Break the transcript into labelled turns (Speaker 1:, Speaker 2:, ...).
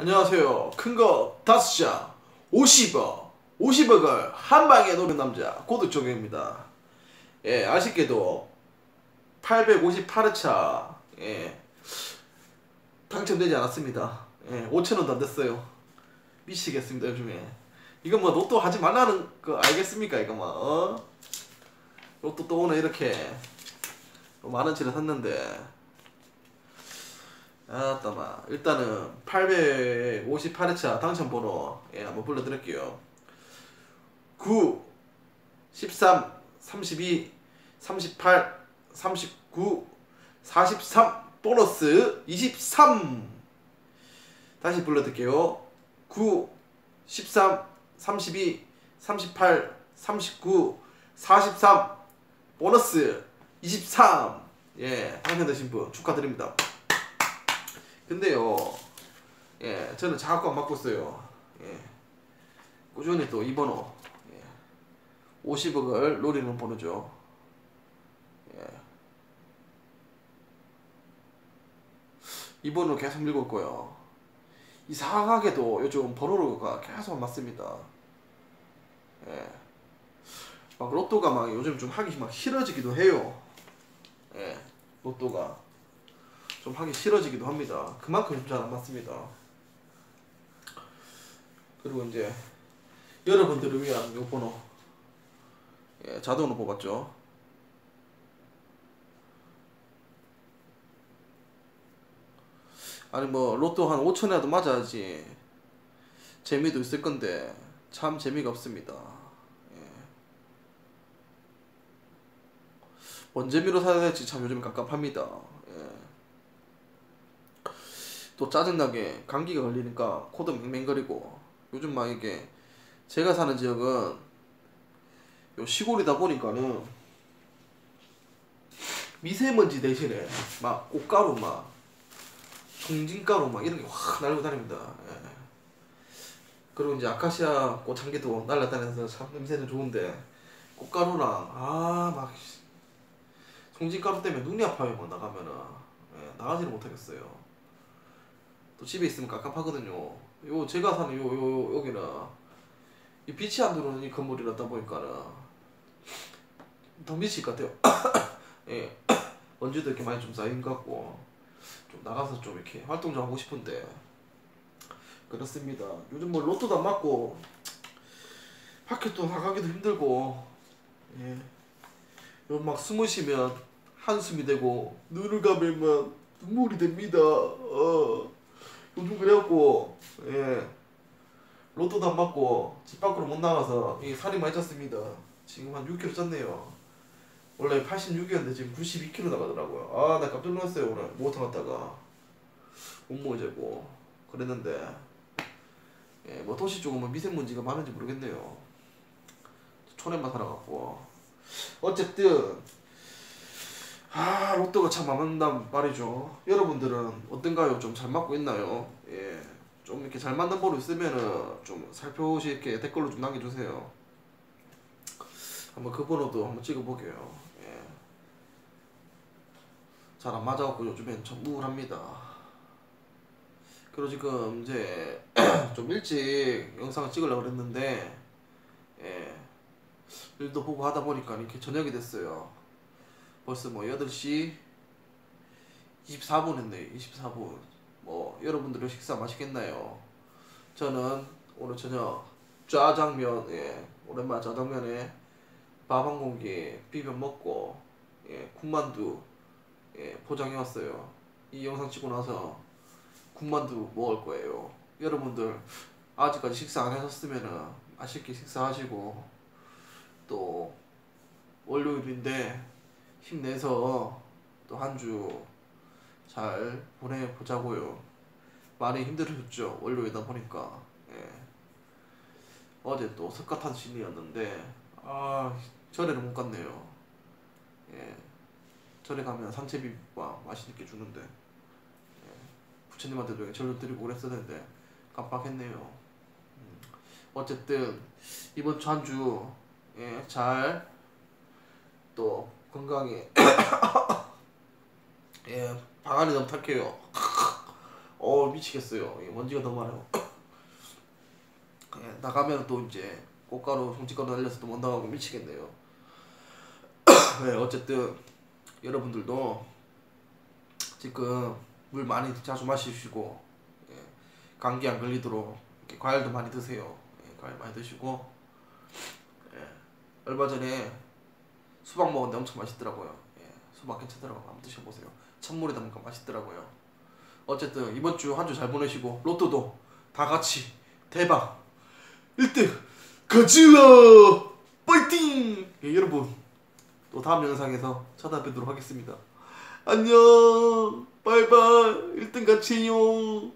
Speaker 1: 안녕하세요. 큰 거 다섯 장 50억 50억을 한 방에 노는 남자 고득종입니다. 예, 아쉽게도 858회차 예, 당첨되지 않았습니다. 예, 5천원도 안 됐어요. 미치겠습니다 요즘에. 이거 뭐 로또 하지 말라는 거 알겠습니까 이거 뭐 어? 로또 또 오늘 이렇게 만원치를 샀는데 아따마. 일단은 858회차 당첨번호 예 한번 불러드릴게요. 9 13 32 38 39 43 보너스 23 다시 불러드릴게요. 9 13 32 38 39 43 보너스 23 예 당첨되신 분 축하드립니다 근데요, 예, 저는 안 맞고 있어요. 예, 꾸준히 또이 번호, 예, 50억을 노리는 번호죠. 예. 이 번호 계속 밀고 있고요. 이상하게도 요즘 번호가 계속 안 맞습니다. 예. 막 로또가 막 요즘 좀 하기 막 싫어지기도 해요. 예, 로또가. 좀 하기 싫어지기도 합니다. 그만큼 잘 안 맞습니다. 그리고 이제 여러분들을 위한 요 번호 예, 자동으로 뽑았죠. 아니 뭐 로또 한 5천이라도 맞아야지 재미도 있을 건데 참 재미가 없습니다. 예. 뭔 재미로 사야 될지 참 요즘 갑갑합니다. 또 짜증나게 감기가 걸리니까 코도 맹맹거리고 요즘 막 이게 제가 사는 지역은 요 시골이다 보니까는 미세먼지 대신에 막 꽃가루 막 송진가루 막 이런 게 확 날고 다닙니다. 예. 그리고 이제 아카시아 꽃향기도 날라다녀서 참 냄새는 좋은데 꽃가루랑 아막 송진가루 때문에 눈이 아파요 막 나가면은 예, 나가지를 못하겠어요. 또 집에 있으면 깝깝하거든요. 요 제가 사는 요, 요, 여기는 이 빛이 안 들어오는 이 건물이라다 보니까는 더 미칠 것 같아요. 예. 먼지도 이렇게 많이 좀 쌓인 것 같고 좀 나가서 좀 이렇게 활동 좀 하고 싶은데 그렇습니다. 요즘 뭐 로또도 안 맞고 밖에 또 나가기도 힘들고 예. 요막 숨을 쉬면 한숨이 되고 눈을 감으면 눈물이 됩니다. 어. 요즘 그래갖고 예 로또도 안 맞고 집 밖으로 못 나가서 이 살이 많이 쪘습니다. 지금 한 6kg 쪘네요. 원래 86이었는데 지금 92kg 나가더라고요. 아 나 깜짝 놀랐어요 오늘 모터 갔다가 몸무게 재고 그랬는데 예, 뭐 도시 쪽은 뭐 미세먼지가 많은지 모르겠네요. 촌에만 살아갖고 어쨌든 아 로또가 참 맞는단 말이죠 여러분들은 어떤가요? 좀 잘 맞고 있나요? 예, 좀 이렇게 잘 맞는 번호 있으면은 좀 살펴보시 이렇게 댓글로 좀 남겨주세요 한번 그 번호도 한번 찍어보게요 예. 잘 안 맞아갖고 요즘엔 좀 우울합니다 그리고 지금 이제 좀 일찍 영상을 찍으려고 그랬는데 예, 일도 보고 하다 보니까 이렇게 저녁이 됐어요 벌써 뭐 8시 24분 했네. 24분. 뭐 여러분들은 식사 맛있겠나요? 저는 오늘 저녁 짜장면 예 오랜만에 짜장면에 밥 한 공기 비벼 먹고 예 군만두 예 포장해 왔어요. 이 영상 찍고 나서 군만두 먹을 거예요. 여러분들 아직까지 식사 안 하셨으면은 맛있게 식사하시고 또 월요일인데 힘내서 또 한 주 잘 보내보자고요. 많이 힘들으셨죠? 월요일이다 보니까. 예. 어제 또 석가탄신이었는데 아 절에는 못 갔네요. 예. 절에 가면 산채비밥 맛있게 주는데 예. 부처님한테도 절도 드리고 그랬었는데 깜빡했네요. 음. 어쨌든 이번 주 한주 예, 건강에 예 방안이 너무 탁해요 어 미치겠어요. 예, 먼지가 너무 많아요. 예, 나가면 또 이제 꽃가루, 송지가루 날려서 또못 나가고 미치겠네요. 네, 어쨌든 여러분들도 지금 물 많이 자주 마시시고 예, 감기 안 걸리도록 과일도 많이 드세요. 예, 과일 많이 드시고 예, 얼마 전에 수박 먹었는데 엄청 맛있더라고요. 예, 수박 괜찮더라고요. 한번 드셔보세요. 찬물에 담가 맛있더라고요. 어쨌든 이번 주 한 주 잘 보내시고 로또도 다 같이 대박 1등 가즈라 파이팅 예, 여러분 또 다음 영상에서 찾아뵙도록 하겠습니다 안녕 바이바이 1등 같이 해요